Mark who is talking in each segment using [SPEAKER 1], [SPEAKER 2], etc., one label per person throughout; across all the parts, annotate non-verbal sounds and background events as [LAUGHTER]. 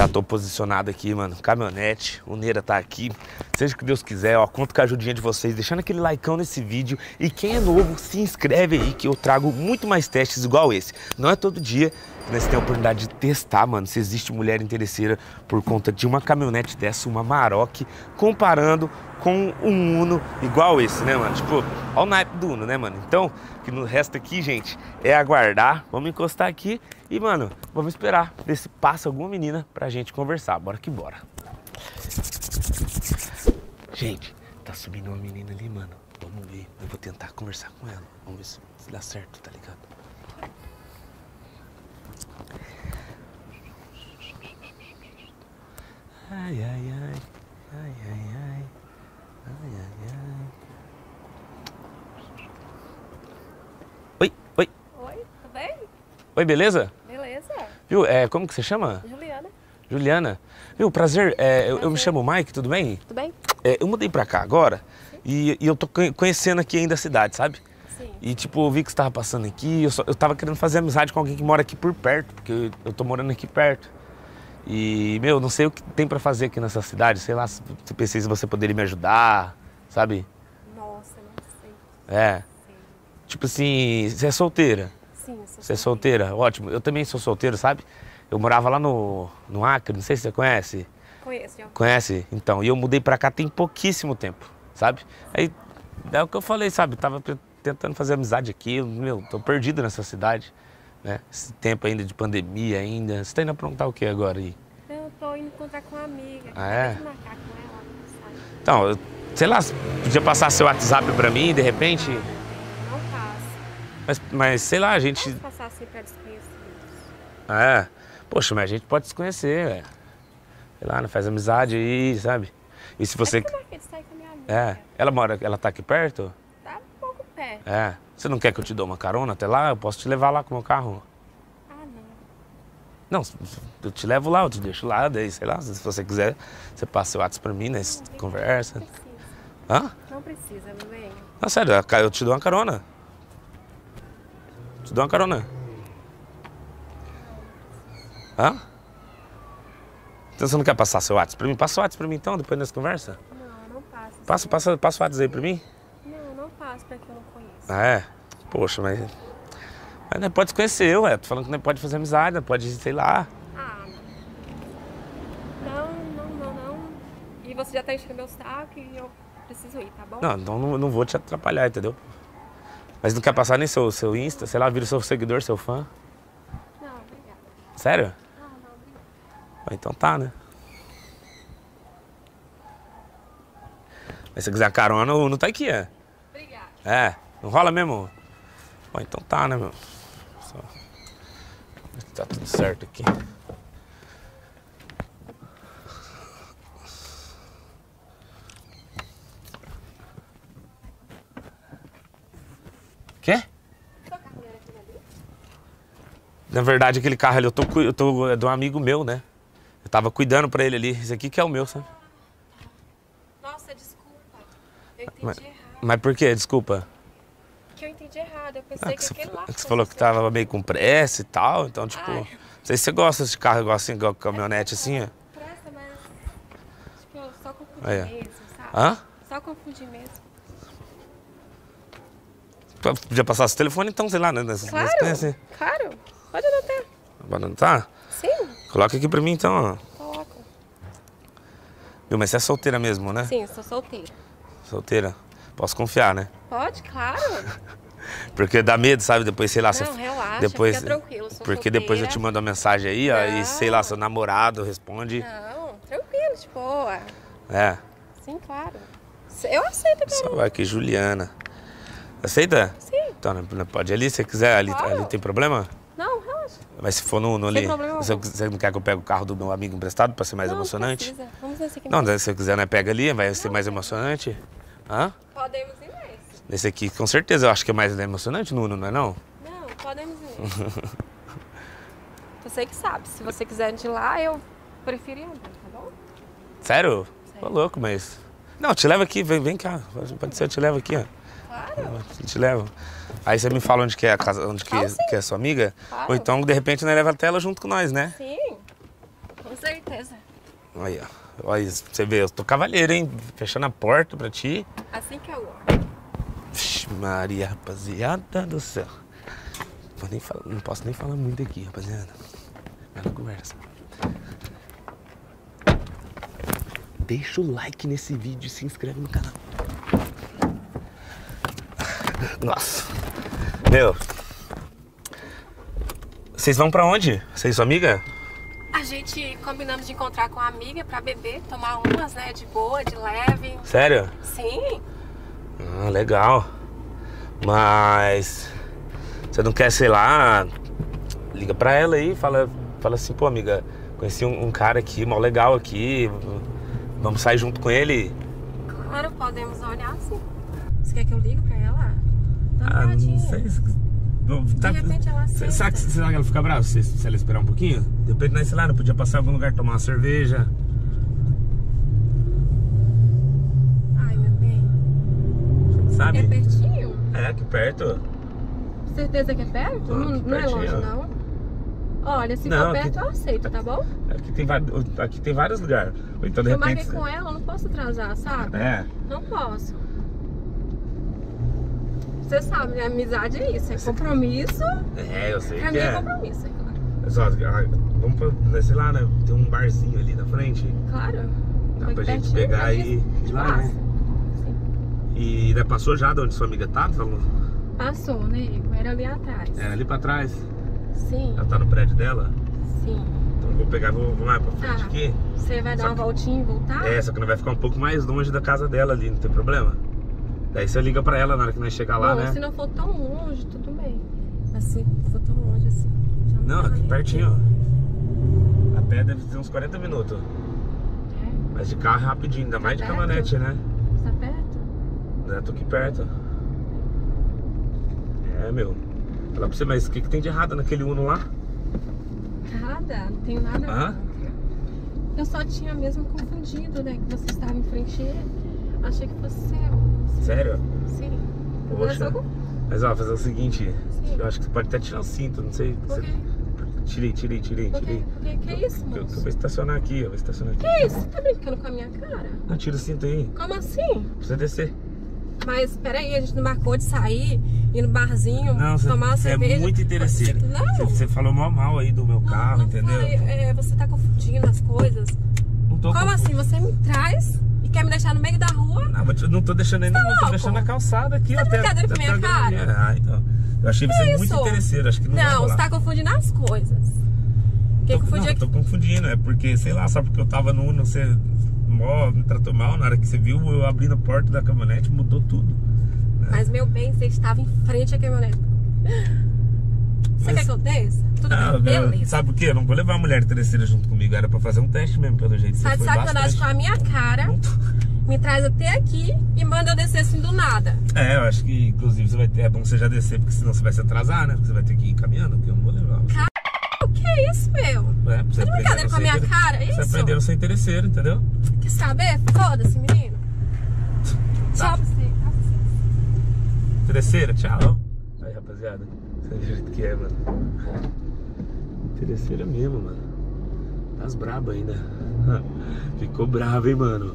[SPEAKER 1] Já tô posicionado aqui, mano. Caminhonete, o Neira tá aqui. Seja o que Deus quiser, ó. Conto com a ajudinha de vocês, deixando aquele likeão nesse vídeo. E quem é novo, se inscreve aí que eu trago muito mais testes igual esse. Não é todo dia que nós temos a oportunidade de testar, mano, se existe mulher interesseira por conta de uma caminhonete dessa, uma Maroc, comparando com um Uno igual esse, né, mano? Tipo, olha o naipe do Uno, né, mano? Então, o que nos resta aqui, gente, é aguardar. Vamos encostar aqui e, mano, vamos esperar ver se passa alguma menina pra gente conversar. Bora que bora. Gente, tá subindo uma menina ali, mano. Vamos ver. Eu vou tentar conversar com ela. Vamos ver se, dá certo, tá ligado? Ai, ai, ai. Ai, ai, ai. Ai, ai, ai. Oi, oi.
[SPEAKER 2] Oi, tudo bem?
[SPEAKER 1] Oi, beleza?
[SPEAKER 2] Beleza.
[SPEAKER 1] Viu, é, como que você chama?
[SPEAKER 2] Juliana,
[SPEAKER 1] Juliana. Viu, prazer. É, eu, eu me chamo Mike, tudo bem?
[SPEAKER 2] tudo bem?
[SPEAKER 1] É, eu mudei pra cá agora e, e eu tô conhe- conhecendo aqui ainda a cidade, sabe?
[SPEAKER 2] Sim.
[SPEAKER 1] E tipo, eu vi que você tava passando aqui, eu, só, eu tava querendo fazer amizade com alguém que mora aqui por perto, porque eu, eu tô morando aqui perto. E, meu, não sei o que tem pra fazer aqui nessa cidade, sei lá, se, se pensei se você poderia me ajudar, sabe?
[SPEAKER 2] Nossa, não sei.
[SPEAKER 1] É,
[SPEAKER 2] Sim,
[SPEAKER 1] tipo assim, você é solteira?
[SPEAKER 2] Sim, eu sou
[SPEAKER 1] Você é solteira? Ótimo, eu também sou solteiro, sabe? Eu morava lá no, no Acre, não sei se você conhece.
[SPEAKER 2] Conheço.
[SPEAKER 1] Conhece? Então, e eu mudei pra cá tem pouquíssimo tempo, sabe? Aí, é o que eu falei, sabe? Tava tentando fazer amizade aqui, eu, meu, tô perdido nessa cidade, né? Esse tempo ainda de pandemia ainda. Você tá indo aprontar o que agora aí?
[SPEAKER 2] Eu tô indo encontrar com uma amiga.
[SPEAKER 1] Ah, é?
[SPEAKER 2] Com ela?
[SPEAKER 1] Então, eu, sei lá, podia passar seu WhatsApp pra mim, de repente,
[SPEAKER 2] Não passo.
[SPEAKER 1] mas, mas sei lá, a gente...
[SPEAKER 2] Posso passar assim pra desconhecidos?
[SPEAKER 1] É, poxa, mas a gente pode se conhecer, velho. Sei lá, faz amizade aí, sabe? E se você...
[SPEAKER 2] É porque sair com a minha amiga.
[SPEAKER 1] É, ela mora, ela tá aqui perto?
[SPEAKER 2] Tá um pouco perto.
[SPEAKER 1] É. Você não quer que eu te dê uma carona até lá? Eu posso te levar lá com o meu carro.
[SPEAKER 2] Ah, não.
[SPEAKER 1] Não, eu te levo lá, eu te deixo lá, daí, sei lá, se você quiser, você passa o WhatsApp pra mim, né?
[SPEAKER 2] Não
[SPEAKER 1] Conversa.
[SPEAKER 2] precisa.
[SPEAKER 1] Hã?
[SPEAKER 2] Não precisa, não vem.
[SPEAKER 1] Não, sério, eu te dou uma carona. Te dou uma carona. Hã? Então você não quer passar seu WhatsApp pra mim? Passa o WhatsApp pra mim então, depois nós conversa.
[SPEAKER 2] Não, não passa.
[SPEAKER 1] Passa, passa, passa o WhatsApp aí pra mim.
[SPEAKER 2] Não, não passo porque eu não conheço.
[SPEAKER 1] Ah, é? Poxa, mas. Mas não pode se conhecer, ué. Tô falando que não pode fazer amizade, não pode, sei lá.
[SPEAKER 2] Ah, não, não, não, não. E você já tá enchendo meu saco e eu preciso ir, tá bom?
[SPEAKER 1] Não, então não, não vou te atrapalhar, entendeu? Mas não quer passar nem seu, seu Insta, sei lá, vira seu seguidor, seu fã.
[SPEAKER 2] Não, obrigada.
[SPEAKER 1] Sério?
[SPEAKER 2] Não, não, obrigada.
[SPEAKER 1] Ah, então tá, né? Mas se você quiser carona, o Uno tá aqui, é.
[SPEAKER 2] Obrigada.
[SPEAKER 1] É, não rola mesmo? Bom, então tá, né, meu? Só... Tá tudo certo aqui. Quê? Na verdade, aquele carro ali, eu tô, eu tô é de um amigo meu, né? Eu tava cuidando pra ele ali. Esse aqui que é o meu, sabe?
[SPEAKER 2] Nossa, desculpa. Eu entendi
[SPEAKER 1] Mas,
[SPEAKER 2] errado.
[SPEAKER 1] mas por quê? Desculpa.
[SPEAKER 2] Que eu entendi errado. Eu
[SPEAKER 1] Ah,
[SPEAKER 2] pensei
[SPEAKER 1] que
[SPEAKER 2] que,
[SPEAKER 1] você,
[SPEAKER 2] aquele lá
[SPEAKER 1] é que você falou que tava meio com pressa e tal, então, tipo.
[SPEAKER 2] Ai.
[SPEAKER 1] Não sei se você gosta de carro igual assim, igual caminhonete assim, ó.
[SPEAKER 2] Presta, mas. Tipo, eu só confundi
[SPEAKER 1] Aí,
[SPEAKER 2] mesmo, sabe?
[SPEAKER 1] Hã?
[SPEAKER 2] Só confundi mesmo.
[SPEAKER 1] Podia passar seu telefone então, sei lá, né? Nessas
[SPEAKER 2] Claro,
[SPEAKER 1] assim.
[SPEAKER 2] claro. Pode anotar.
[SPEAKER 1] Tá?
[SPEAKER 2] Sim,
[SPEAKER 1] Coloca aqui pra mim então, ó.
[SPEAKER 2] coloca.
[SPEAKER 1] Viu, mas você é solteira mesmo, né?
[SPEAKER 2] Sim, sou solteira.
[SPEAKER 1] Solteira. Posso confiar, né?
[SPEAKER 2] Pode, claro. [LAUGHS]
[SPEAKER 1] Porque dá medo, sabe? Depois, sei lá, você.
[SPEAKER 2] Não, relaxa,
[SPEAKER 1] depois,
[SPEAKER 2] fica tranquilo.
[SPEAKER 1] Porque depois eu te
[SPEAKER 2] solteira.
[SPEAKER 1] mando uma mensagem aí, ó, e sei lá, seu namorado responde.
[SPEAKER 2] Não, tranquilo, de boa.
[SPEAKER 1] É.
[SPEAKER 2] Sim, claro. Eu aceito,
[SPEAKER 1] Só
[SPEAKER 2] cara.
[SPEAKER 1] vai aqui, Juliana. Aceita?
[SPEAKER 2] Sim.
[SPEAKER 1] Então, né, pode ir ali, se você quiser. Ali,
[SPEAKER 2] Claro.
[SPEAKER 1] ali tem problema?
[SPEAKER 2] Não.
[SPEAKER 1] Mas se for no, no
[SPEAKER 2] Sem
[SPEAKER 1] ali,
[SPEAKER 2] problema
[SPEAKER 1] você, você não quer que eu pegue o carro do meu amigo emprestado pra ser mais
[SPEAKER 2] não,
[SPEAKER 1] emocionante?
[SPEAKER 2] Precisa. Vamos nesse aqui.
[SPEAKER 1] Não, se você quiser, né, pega ali, vai ser mais emocionante. Hã?
[SPEAKER 2] Podemos ir nesse.
[SPEAKER 1] Nesse aqui, com certeza, eu acho que é mais emocionante, Nuno, não é não?
[SPEAKER 2] Não, podemos ir [LAUGHS] você que sabe. Se você quiser ir de lá, eu prefiro ir tá bom?
[SPEAKER 1] Sério?
[SPEAKER 2] Sério.
[SPEAKER 1] Tô louco, mas... Não, te leva aqui, vem, vem cá. Pode ser, eu te levo aqui, ó.
[SPEAKER 2] Claro.
[SPEAKER 1] Eu te levo. Aí você me fala onde que é a casa, onde que,
[SPEAKER 2] sim.
[SPEAKER 1] que é a sua amiga.
[SPEAKER 2] Claro.
[SPEAKER 1] Ou então, de repente, nós leva até ela junto com nós, né?
[SPEAKER 2] Sim. Com certeza.
[SPEAKER 1] Olha, olha, você vê, eu tô cavaleiro, hein? Fechando a porta pra ti.
[SPEAKER 2] Assim que eu.
[SPEAKER 1] Vixe, Maria, rapaziada do céu. Vou nem falar- não posso nem falar muito aqui, rapaziada. Na conversa. Deixa o like nesse vídeo e se inscreve no canal. Nossa. Meu. Vocês vão pra onde? Vocês sua amiga?
[SPEAKER 2] A gente combinamos de encontrar com a amiga pra beber, tomar umas, né? De boa, de leve.
[SPEAKER 1] Sério?
[SPEAKER 2] Sim.
[SPEAKER 1] Ah, legal. Mas você não quer, sei lá, liga pra ela aí, fala, fala assim, pô amiga, conheci um, um cara aqui, mal legal aqui, vamos sair junto com ele.
[SPEAKER 2] Claro, podemos olhar assim. Você quer que eu ligue pra ela?
[SPEAKER 1] Ah, não sei. se- não, tá-
[SPEAKER 2] De repente ela aceita.
[SPEAKER 1] Será que, será que ela fica brava se, se ela esperar um pouquinho? De repente, nós, sei lá, não podia passar em algum lugar tomar uma cerveja.
[SPEAKER 2] Ai, meu bem.
[SPEAKER 1] Sabe?
[SPEAKER 2] É pertinho?
[SPEAKER 1] É, aqui perto.
[SPEAKER 2] Certeza que é perto?
[SPEAKER 1] Ah,
[SPEAKER 2] não, não é longe, não. Olha, se
[SPEAKER 1] Não,
[SPEAKER 2] for
[SPEAKER 1] aqui-
[SPEAKER 2] perto, eu aceito, tá bom?
[SPEAKER 1] Aqui tem, aqui tem vários lugares. Então, de
[SPEAKER 2] eu
[SPEAKER 1] repente.
[SPEAKER 2] marquei com ela, eu não posso atrasar, sabe?
[SPEAKER 1] É.
[SPEAKER 2] Não posso. Você sabe, né? Amizade é isso, é compromisso.
[SPEAKER 1] É, eu sei
[SPEAKER 2] Pra
[SPEAKER 1] que
[SPEAKER 2] mim é
[SPEAKER 1] é.
[SPEAKER 2] compromisso, é claro.
[SPEAKER 1] Ó, ah, vamos pra, sei lá, né? Tem um barzinho ali na frente.
[SPEAKER 2] Claro.
[SPEAKER 1] Dá
[SPEAKER 2] Foi
[SPEAKER 1] pra gente pegar
[SPEAKER 2] pra
[SPEAKER 1] e
[SPEAKER 2] mim,
[SPEAKER 1] ir lá, né?
[SPEAKER 2] Sim.
[SPEAKER 1] E né, passou já de onde sua amiga tá? Falou,
[SPEAKER 2] Passou, né? Era ali atrás.
[SPEAKER 1] é ali pra trás.
[SPEAKER 2] Sim,
[SPEAKER 1] Ela tá no prédio dela.
[SPEAKER 2] sim.
[SPEAKER 1] Então vou pegar, vou, vou mais pra frente
[SPEAKER 2] Tá.
[SPEAKER 1] aqui.
[SPEAKER 2] Você vai
[SPEAKER 1] Só
[SPEAKER 2] dar uma
[SPEAKER 1] que-
[SPEAKER 2] voltinha e voltar?
[SPEAKER 1] É, só que não vai ficar um pouco mais longe da casa dela ali, não tem problema. Daí você liga pra ela na hora que nós chegar lá,
[SPEAKER 2] Bom,
[SPEAKER 1] né?
[SPEAKER 2] se não for tão longe, tudo bem. Mas se for tão longe assim. já
[SPEAKER 1] Não,
[SPEAKER 2] vai.
[SPEAKER 1] aqui pertinho, ó. A pé deve ter uns 40 minutos.
[SPEAKER 2] É?
[SPEAKER 1] Mas de carro é rapidinho, ainda mais de
[SPEAKER 2] perto?
[SPEAKER 1] caminhonete, né?
[SPEAKER 2] Tá perto?
[SPEAKER 1] Né, tô aqui perto. É, meu. Falar pra você, mas o que, que tem de errado naquele Uno lá?
[SPEAKER 2] Nada, não tenho nada
[SPEAKER 1] Hã?
[SPEAKER 2] Eu só tinha mesmo confundido, né? Que você estava em frente a ele. Achei que fosse seu.
[SPEAKER 1] Sério?
[SPEAKER 2] Sim.
[SPEAKER 1] Poxa.
[SPEAKER 2] Mas eu-
[SPEAKER 1] ó, fazer o seguinte,
[SPEAKER 2] Sim.
[SPEAKER 1] eu acho que você pode até tirar o cinto, não sei.
[SPEAKER 2] Por
[SPEAKER 1] Você-
[SPEAKER 2] quê?
[SPEAKER 1] Tirei, tirei, tirei, tirei.
[SPEAKER 2] Por quê? Que isso,
[SPEAKER 1] Eu, eu
[SPEAKER 2] moço?
[SPEAKER 1] vou estacionar aqui, eu vou estacionar aqui.
[SPEAKER 2] Que isso? Você tá brincando com a minha cara?
[SPEAKER 1] Não, tira o cinto aí,
[SPEAKER 2] Como assim?
[SPEAKER 1] você descer.
[SPEAKER 2] Mas peraí, a gente não marcou de sair, ir no barzinho,
[SPEAKER 1] Não, você,
[SPEAKER 2] tomar uma
[SPEAKER 1] você é
[SPEAKER 2] cerveja.
[SPEAKER 1] muito interesseiro.
[SPEAKER 2] Não.
[SPEAKER 1] Você, você falou mal mal aí do meu carro,
[SPEAKER 2] não
[SPEAKER 1] entendeu?
[SPEAKER 2] é, você tá confundindo as coisas.
[SPEAKER 1] Não tô
[SPEAKER 2] Como assim? Você me traz quer me deixar no meio da rua?
[SPEAKER 1] Não, mas eu não tô deixando ainda,
[SPEAKER 2] Você tá
[SPEAKER 1] não tô deixando na calçada aqui.
[SPEAKER 2] Você tá
[SPEAKER 1] até-
[SPEAKER 2] brincadeira com minha cara?
[SPEAKER 1] galinha. Ah, então. Eu achei você
[SPEAKER 2] Que
[SPEAKER 1] muito
[SPEAKER 2] isso?
[SPEAKER 1] interesseiro, acho que não,
[SPEAKER 2] Não, você tá confundindo as coisas. Quem
[SPEAKER 1] Tô-
[SPEAKER 2] confundiu
[SPEAKER 1] não,
[SPEAKER 2] aqui?
[SPEAKER 1] tô confundindo, é porque, sei lá, só porque eu tava no Uno, você mó, me tratou mal, na hora que você viu, eu abrindo a porta da caminhonete, mudou tudo.
[SPEAKER 2] Mas, meu bem, você estava em frente à caminhonete. Você
[SPEAKER 1] Mas-
[SPEAKER 2] quer que eu desça? Tudo
[SPEAKER 1] Ah,
[SPEAKER 2] bem, beleza.
[SPEAKER 1] sabe por quê? Eu não vou levar a mulher terceira junto comigo, era pra fazer um teste mesmo, pelo jeito.
[SPEAKER 2] Tá
[SPEAKER 1] Você
[SPEAKER 2] de
[SPEAKER 1] foi
[SPEAKER 2] sacanagem com
[SPEAKER 1] bastante.
[SPEAKER 2] a minha cara,
[SPEAKER 1] Não
[SPEAKER 2] me traz até aqui e manda eu descer assim do nada.
[SPEAKER 1] É, eu acho que, inclusive, você vai ter, é bom você já descer, porque senão você vai se atrasar, né? Porque você vai ter que ir caminhando, porque eu não vou levar.
[SPEAKER 2] O que é isso, meu?
[SPEAKER 1] É, você
[SPEAKER 2] Tá de brincadeira com a minha cara? É
[SPEAKER 1] Você
[SPEAKER 2] isso?
[SPEAKER 1] aprender a ser interesseiro, entendeu?
[SPEAKER 2] Quer saber? Foda-se, menino. Tchau pra você.
[SPEAKER 1] Interesseira, tchau. Rapaziada, você vê o jeito que é, mano. [LAUGHS] Interesseira mesmo, mano. Das braba ainda. [LAUGHS] Ficou brava, hein, mano.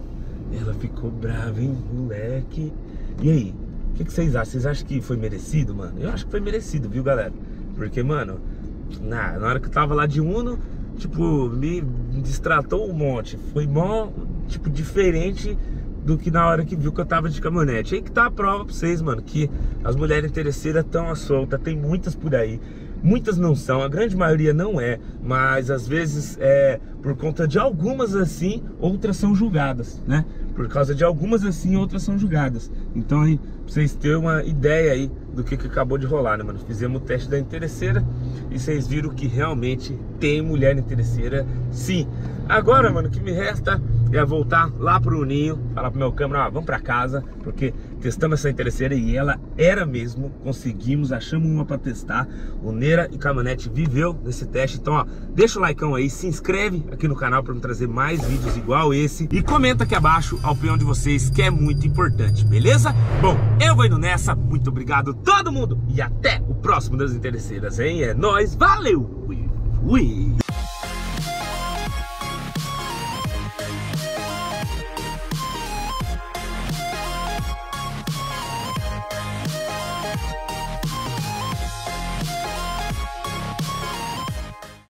[SPEAKER 1] Ela ficou brava, hein, moleque. E aí? O que, que vocês acham? Vocês acham que foi merecido, mano? Eu acho que foi merecido, viu, galera? Porque, mano, na, na hora que eu tava lá de Uno, tipo, me distratou um monte. Foi mó, tipo, diferente do que na hora que viu que eu tava de caminhonete. Aí que tá a prova pra vocês, mano, que as mulheres interesseiras estão à solta, tem muitas por aí. Muitas não são, a grande maioria não é, mas às vezes é por conta de algumas assim, outras são julgadas, né? Por causa de algumas assim, outras são julgadas. Então aí, pra vocês terem uma ideia aí do que, que acabou de rolar, né, mano? Fizemos o teste da interesseira e vocês viram que realmente tem mulher interesseira, sim. Agora, mano, o que me resta é voltar lá pro ninho, falar pro meu câmera, ó, vamos pra casa, porque testamos essa interesseira e ela era mesmo, conseguimos, achamos uma pra testar. O Neira e Caminhonete viveu nesse teste, então ó, deixa o like aí, se inscreve aqui no canal pra me trazer mais vídeos igual esse e comenta aqui abaixo a opinião de vocês, que é muito importante, beleza? Bom, eu vou indo nessa, muito obrigado todo mundo e até o próximo das interesseiras, hein? É nóis, valeu! Fui!